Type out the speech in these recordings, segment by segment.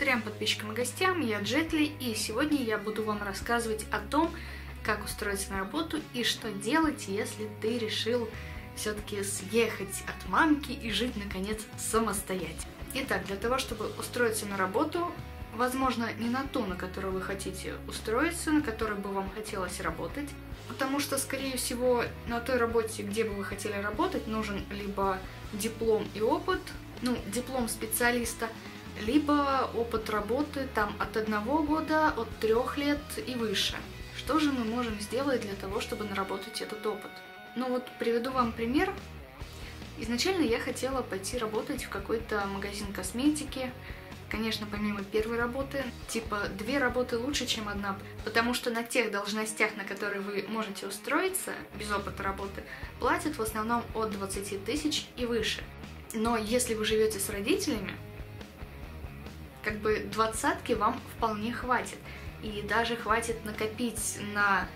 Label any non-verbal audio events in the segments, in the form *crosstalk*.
Трем подписчикам и гостям, я Джетли, и сегодня я буду вам рассказывать о том, как устроиться на работу и что делать, если ты решил все-таки съехать от мамки и жить, наконец, самостоятельно. Итак, для того, чтобы устроиться на работу, возможно, не на ту, на которую вы хотите устроиться, на которой бы вам хотелось работать, потому что, скорее всего, на той работе, где бы вы хотели работать, нужен либо диплом и опыт, ну, диплом специалиста, либо опыт работы там от одного года, от трех лет и выше. Что же мы можем сделать для того, чтобы наработать этот опыт? Ну вот приведу вам пример. Изначально я хотела пойти работать в какой-то магазин косметики, Конечно, помимо первой работы, типа две работы лучше, чем одна, потому что на тех должностях, на которые вы можете устроиться без опыта работы, платят в основном от 20 тысяч и выше. Но если вы живете с родителями, как бы двадцатки вам вполне хватит. И даже хватит накопить на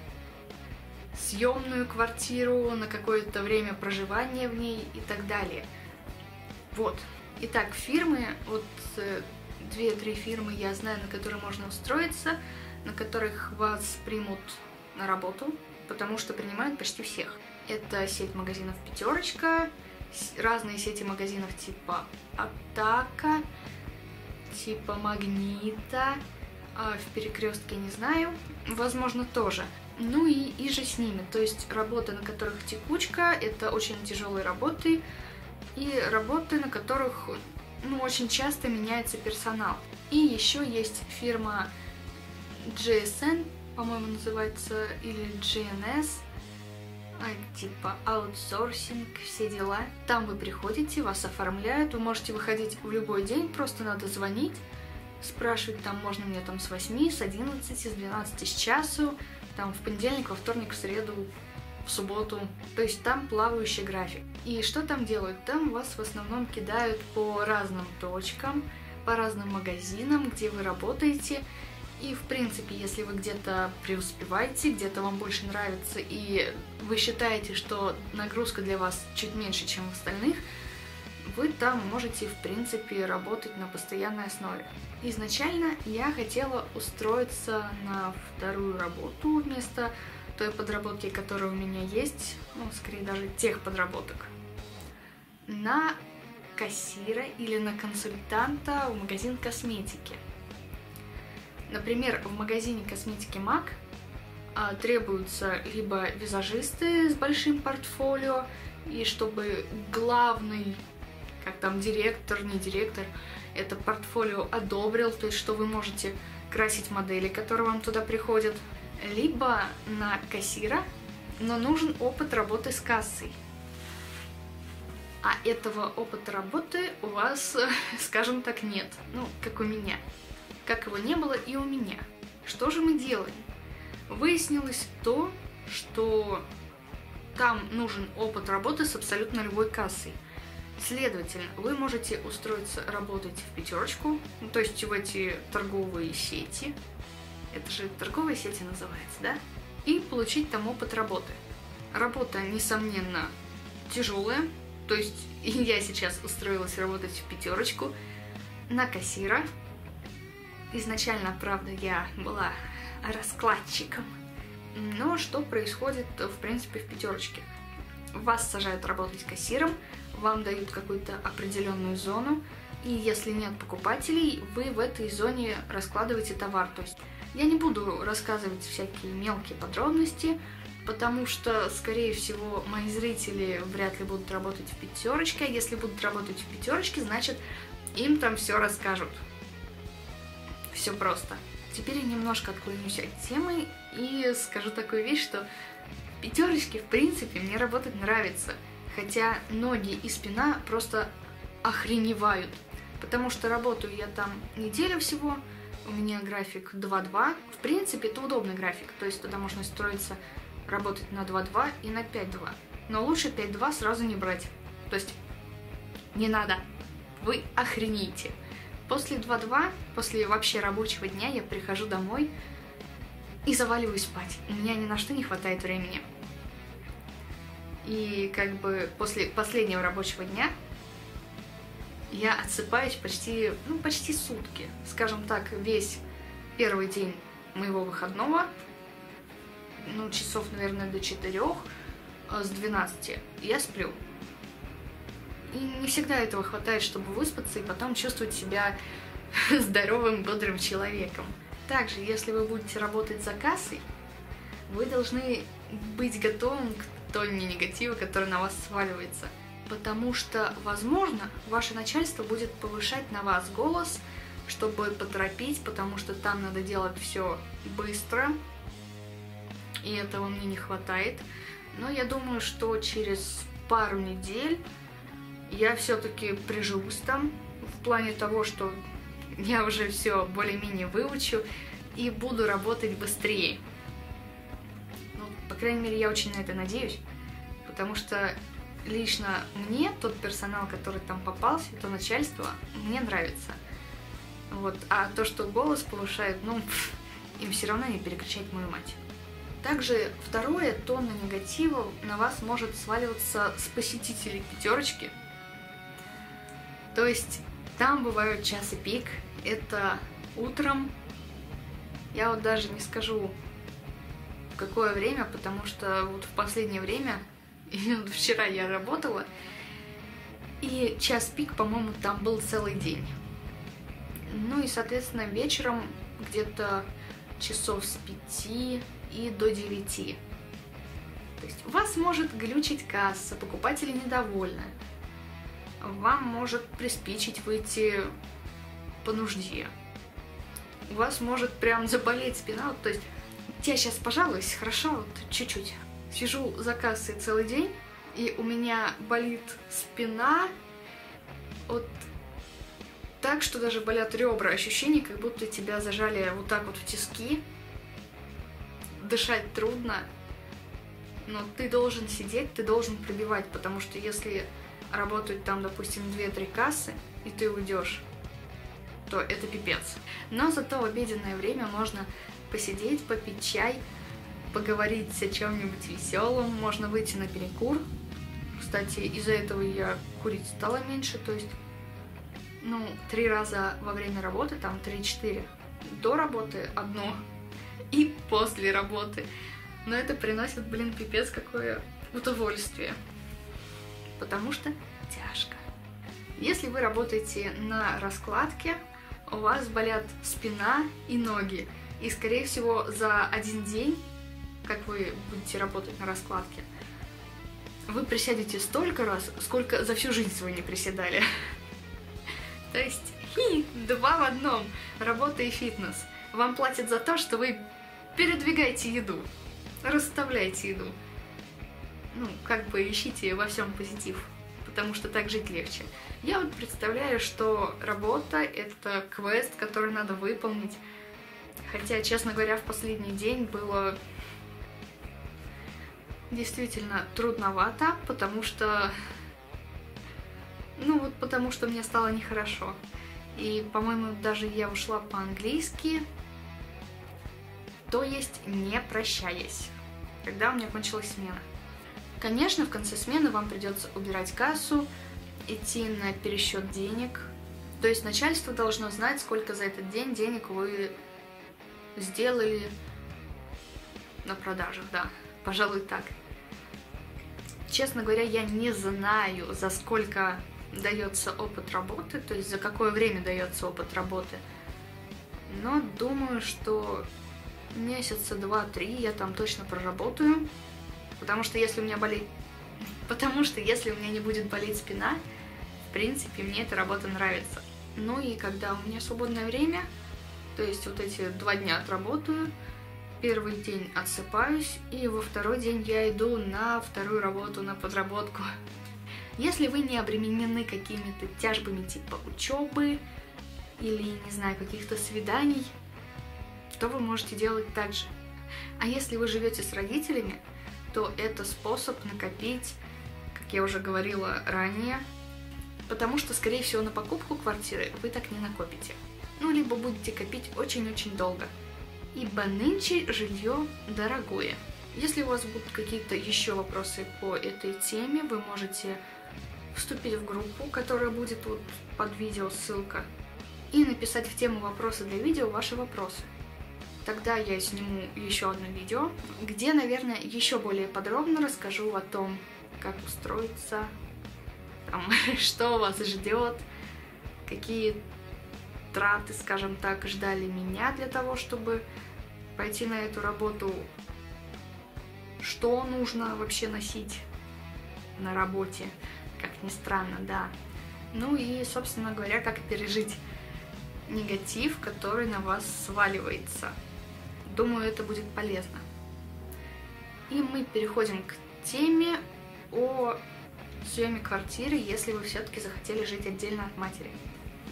съемную квартиру, на какое-то время проживания в ней и так далее. Вот. Итак, фирмы, вот э, две-три фирмы я знаю, на которые можно устроиться, на которых вас примут на работу, потому что принимают почти всех. Это сеть магазинов «Пятерочка», разные сети магазинов типа «Атака», типа «Магнита», а в «Перекрестке» не знаю, возможно, тоже. Ну и, и же с ними, то есть работы, на которых текучка, это очень тяжелые работы, и работы, на которых ну, очень часто меняется персонал. И еще есть фирма GSN, по-моему, называется, или GNS, типа аутсорсинг, все дела. Там вы приходите, вас оформляют, вы можете выходить в любой день, просто надо звонить, спрашивать, там можно мне там с 8, с 11, с 12, с часу, там в понедельник, во вторник, в среду, в субботу. То есть там плавающий график. И что там делают? Там вас в основном кидают по разным точкам, по разным магазинам, где вы работаете. И, в принципе, если вы где-то преуспеваете, где-то вам больше нравится, и вы считаете, что нагрузка для вас чуть меньше, чем в остальных, вы там можете, в принципе, работать на постоянной основе. Изначально я хотела устроиться на вторую работу вместо той подработки, которая у меня есть, ну, скорее даже тех подработок, на кассира или на консультанта в магазин косметики. Например, в магазине косметики MAC а, требуются либо визажисты с большим портфолио, и чтобы главный, как там, директор, не директор, это портфолио одобрил, то есть что вы можете красить модели, которые вам туда приходят, либо на кассира, но нужен опыт работы с кассой. А этого опыта работы у вас, *laughs* скажем так, нет. Ну, как у меня. Как его не было и у меня. Что же мы делаем? Выяснилось то, что там нужен опыт работы с абсолютно любой кассой. Следовательно, вы можете устроиться работать в пятерочку, ну, то есть в эти торговые сети, это же торговые сети называется, да? И получить там опыт работы. Работа, несомненно, тяжелая, то есть *laughs* я сейчас устроилась работать в пятерочку на кассира. Изначально, правда, я была раскладчиком. Но что происходит, в принципе, в пятерочке? Вас сажают работать кассиром, вам дают какую-то определенную зону, и если нет покупателей, вы в этой зоне раскладываете товар. То есть я не буду рассказывать всякие мелкие подробности, потому что, скорее всего, мои зрители вряд ли будут работать в пятерочке, а если будут работать в пятерочке, значит, им там все расскажут. Все просто. Теперь я немножко отклонюсь от темы и скажу такую вещь, что в пятерочке, в принципе, мне работать нравится. Хотя ноги и спина просто охреневают. Потому что работаю я там неделю всего, у меня график 2-2. В принципе, это удобный график, то есть туда можно строиться, работать на 2-2 и на 5-2. Но лучше 5-2 сразу не брать. То есть не надо. Вы охренеете. После 2-2, после вообще рабочего дня я прихожу домой и заваливаюсь спать. У меня ни на что не хватает времени. И как бы после последнего рабочего дня я отсыпаюсь почти, ну, почти сутки. Скажем так, весь первый день моего выходного, ну, часов, наверное, до четырех, э, с 12 я сплю. Не всегда этого хватает, чтобы выспаться и потом чувствовать себя *laughs* здоровым, бодрым человеком. Также, если вы будете работать за кассой, вы должны быть готовым к тонне негатива, который на вас сваливается. Потому что, возможно, ваше начальство будет повышать на вас голос, чтобы поторопить, потому что там надо делать все быстро, и этого мне не хватает. Но я думаю, что через пару недель я все-таки приживусь там, в плане того, что я уже все более-менее выучу и буду работать быстрее. Ну, по крайней мере, я очень на это надеюсь, потому что лично мне тот персонал, который там попался, то начальство, мне нравится. Вот. А то, что голос повышает, ну, *laughs* им все равно не перекричать мою мать. Также второе, тонна негатива на вас может сваливаться с посетителей пятерочки. То есть там бывают час и пик, это утром. Я вот даже не скажу, в какое время, потому что вот в последнее время, *laughs* именно вчера я работала, и час пик, по-моему, там был целый день. Ну и, соответственно, вечером где-то часов с пяти и до девяти. То есть вас может глючить касса, покупатели недовольны. Вам может приспичить выйти по нужде. У вас может прям заболеть спина, то есть я сейчас пожалуюсь, хорошо, вот чуть-чуть. Сижу за кассой целый день, и у меня болит спина вот так, что даже болят ребра. Ощущение, как будто тебя зажали вот так вот в тиски. Дышать трудно. Но ты должен сидеть, ты должен пробивать, потому что если работают там, допустим, 2-3 кассы, и ты уйдешь, то это пипец. Но зато в обеденное время можно посидеть, попить чай, поговорить о чем-нибудь веселом, можно выйти на перекур. Кстати, из-за этого я курить стала меньше, то есть, ну, три раза во время работы, там, три-четыре. До работы одно и после работы. Но это приносит, блин, пипец какое удовольствие. Потому что тяжко. Если вы работаете на раскладке, у вас болят спина и ноги. И, скорее всего, за один день, как вы будете работать на раскладке, вы присядете столько раз, сколько за всю жизнь свою не приседали. *laughs* То есть, хи, два в одном, работа и фитнес. Вам платят за то, что вы передвигаете еду, расставляете еду. Ну, как бы ищите во всем позитив потому что так жить легче. Я вот представляю, что работа — это квест, который надо выполнить. Хотя, честно говоря, в последний день было действительно трудновато, потому что... Ну вот потому что мне стало нехорошо. И, по-моему, даже я ушла по-английски, то есть не прощаясь, когда у меня кончилась смена. Конечно, в конце смены вам придется убирать кассу, идти на пересчет денег. То есть начальство должно знать, сколько за этот день денег вы сделали на продажах, да, пожалуй, так. Честно говоря, я не знаю, за сколько дается опыт работы, то есть за какое время дается опыт работы. Но думаю, что месяца два-три я там точно проработаю. Потому что если у меня болит... *laughs* Потому что если у меня не будет болеть спина, в принципе, мне эта работа нравится. Ну и когда у меня свободное время, то есть вот эти два дня отработаю, первый день отсыпаюсь, и во второй день я иду на вторую работу, на подработку. *laughs* Если вы не обременены какими-то тяжбами типа учебы или, не знаю, каких-то свиданий, то вы можете делать так же. А если вы живете с родителями, то это способ накопить, как я уже говорила ранее, потому что, скорее всего, на покупку квартиры вы так не накопите. Ну, либо будете копить очень-очень долго. Ибо нынче жилье дорогое. Если у вас будут какие-то еще вопросы по этой теме, вы можете вступить в группу, которая будет вот под видео ссылка, и написать в тему вопроса для видео ваши вопросы. Тогда я сниму еще одно видео, где, наверное, еще более подробно расскажу о том, как устроиться, там, *laughs* что вас ждет, какие траты, скажем так, ждали меня для того, чтобы пойти на эту работу, что нужно вообще носить на работе, как ни странно, да. Ну и, собственно говоря, как пережить негатив, который на вас сваливается. Думаю, это будет полезно. И мы переходим к теме о съеме квартиры, если вы все-таки захотели жить отдельно от матери.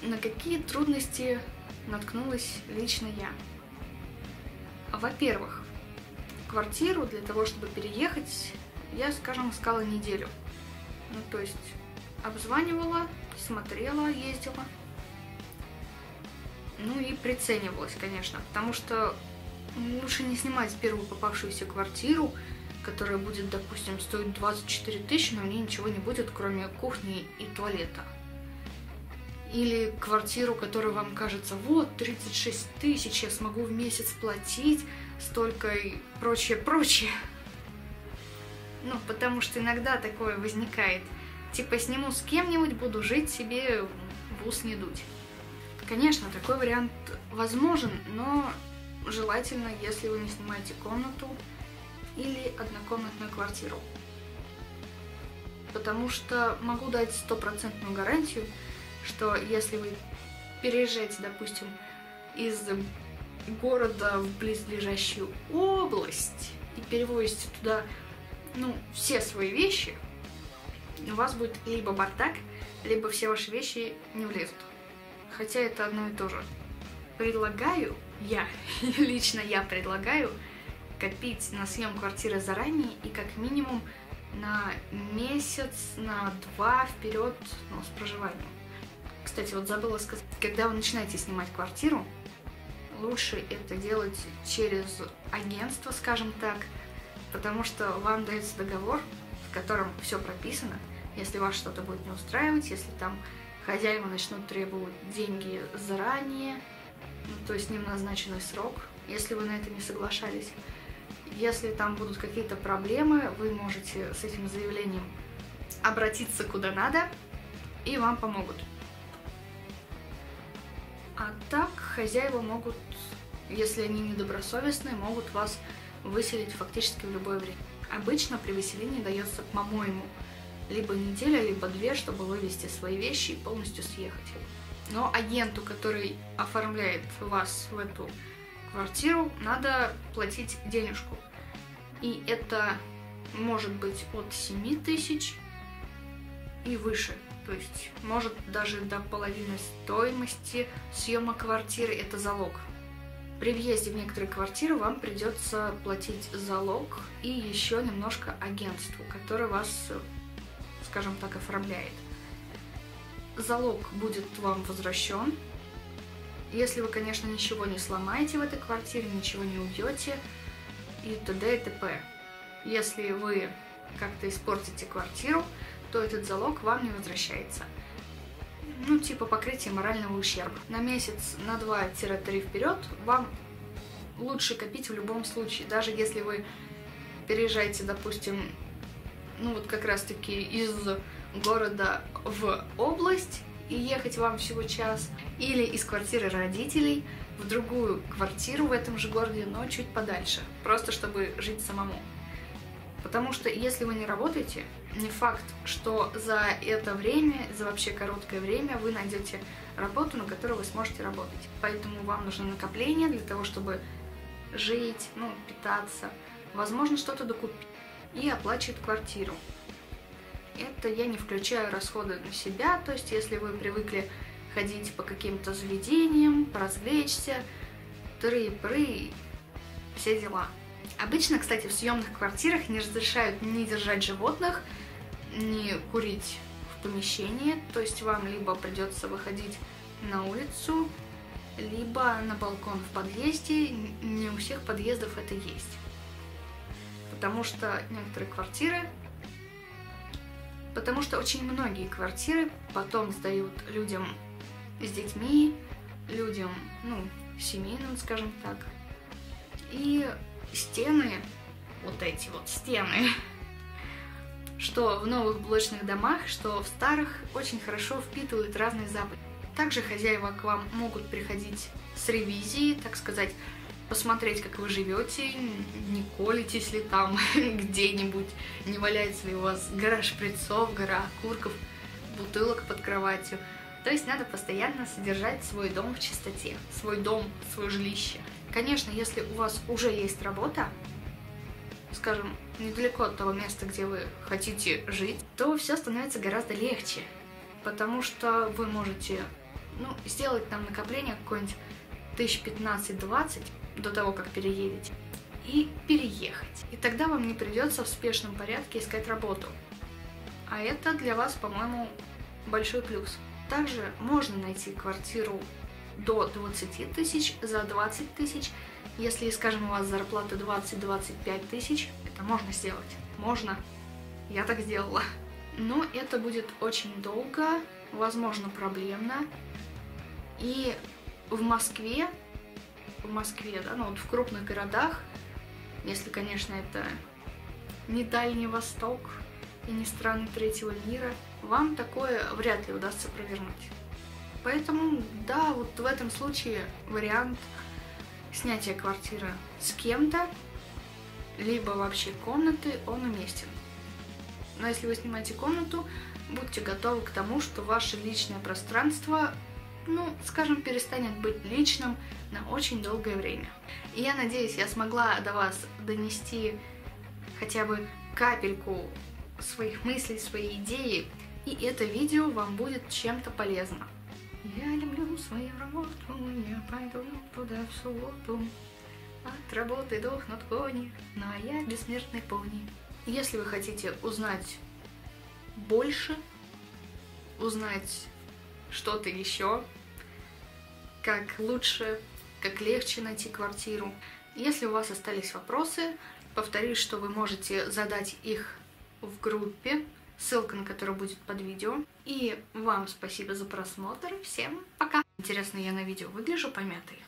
На какие трудности наткнулась лично я? Во-первых, квартиру для того, чтобы переехать, я, скажем, искала неделю. Ну, то есть обзванивала, смотрела, ездила. Ну и приценивалась, конечно, потому что лучше не снимать первую попавшуюся квартиру, которая будет, допустим, стоить 24 тысячи, но в ней ничего не будет, кроме кухни и туалета. Или квартиру, которая вам кажется, вот, 36 тысяч я смогу в месяц платить, столько и прочее, прочее. Ну, потому что иногда такое возникает. Типа, сниму с кем-нибудь, буду жить себе, в ус не дуть. Конечно, такой вариант возможен, но желательно, если вы не снимаете комнату или однокомнатную квартиру. Потому что могу дать стопроцентную гарантию, что если вы переезжаете, допустим, из города в близлежащую область и перевозите туда ну, все свои вещи, у вас будет либо бардак, либо все ваши вещи не влезут. Хотя это одно и то же. Предлагаю, я, *laughs* лично я предлагаю копить на съем квартиры заранее и как минимум на месяц, на два вперед ну, с проживанием. Кстати, вот забыла сказать, когда вы начинаете снимать квартиру, лучше это делать через агентство, скажем так, потому что вам дается договор, в котором все прописано. Если вас что-то будет не устраивать, если там хозяева начнут требовать деньги заранее, то есть в назначенный срок, если вы на это не соглашались. Если там будут какие-то проблемы, вы можете с этим заявлением обратиться куда надо, и вам помогут. А так хозяева могут, если они недобросовестные, могут вас выселить фактически в любое время. Обычно при выселении дается, по-моему, либо неделя, либо две, чтобы вывести свои вещи и полностью съехать. Но агенту, который оформляет вас в эту квартиру, надо платить денежку. И это может быть от 7 тысяч и выше. То есть может даже до половины стоимости съема квартиры это залог. При въезде в некоторые квартиры вам придется платить залог и еще немножко агентству, которое вас, скажем так, оформляет. Залог будет вам возвращен, если вы, конечно, ничего не сломаете в этой квартире, ничего не убьете и т.д. и т.п. Если вы как-то испортите квартиру, то этот залог вам не возвращается. Ну, типа покрытие морального ущерба. На месяц, на 2-3 вперед вам лучше копить в любом случае. Даже если вы переезжаете, допустим, ну вот как раз-таки из города в область, и ехать вам всего час, или из квартиры родителей в другую квартиру в этом же городе, но чуть подальше, просто чтобы жить самому. Потому что если вы не работаете, не факт, что за это время, за вообще короткое время вы найдете работу, на которой вы сможете работать. Поэтому вам нужно накопление для того, чтобы жить, ну, питаться, возможно, что-то докупить и оплачивать квартиру. Это я не включаю расходы на себя, то есть если вы привыкли ходить по каким-то заведениям, поразвлечься, тры-пры, все дела. Обычно, кстати, в съемных квартирах не разрешают не держать животных, не курить в помещении, то есть вам либо придется выходить на улицу, либо на балкон в подъезде. Не у всех подъездов это есть. Потому что некоторые квартиры Потому что очень многие квартиры потом сдают людям с детьми, людям, ну, семейным, скажем так. И стены, вот эти вот стены, *laughs* что в новых блочных домах, что в старых, очень хорошо впитывают разные запахи. Также хозяева к вам могут приходить с ревизией, так сказать, посмотреть, как вы живете, не колитесь ли там *laughs* где-нибудь, не валяется ли у вас гора шприцов, гора окурков, бутылок под кроватью. То есть надо постоянно содержать свой дом в чистоте, свой дом, свое жилище. Конечно, если у вас уже есть работа, скажем, недалеко от того места, где вы хотите жить, то все становится гораздо легче, потому что вы можете ну, сделать там накопление какое-нибудь тысяч 15-20, до того, как переедете, и переехать. И тогда вам не придется в спешном порядке искать работу. А это для вас, по-моему, большой плюс. Также можно найти квартиру до 20 тысяч, за 20 тысяч. Если, скажем, у вас зарплата 20-25 тысяч, это можно сделать. Можно. Я так сделала. Но это будет очень долго, возможно, проблемно. И в Москве в Москве, да, ну вот в крупных городах, если, конечно, это не Дальний Восток и не страны третьего мира, вам такое вряд ли удастся провернуть. Поэтому, да, вот в этом случае вариант снятия квартиры с кем-то, либо вообще комнаты, он уместен. Но если вы снимаете комнату, будьте готовы к тому, что ваше личное пространство ну, скажем, перестанет быть личным на очень долгое время. И я надеюсь, я смогла до вас донести хотя бы капельку своих мыслей, своей идеи, и это видео вам будет чем-то полезно. Я люблю свою работу, я пойду туда в субботу. От работы дохнут кони, ну а я бессмертный пони. Если вы хотите узнать больше, узнать что-то еще, как лучше, как легче найти квартиру. Если у вас остались вопросы, повторюсь, что вы можете задать их в группе, ссылка на которую будет под видео. И вам спасибо за просмотр. Всем пока! Интересно, я на видео выгляжу помятой?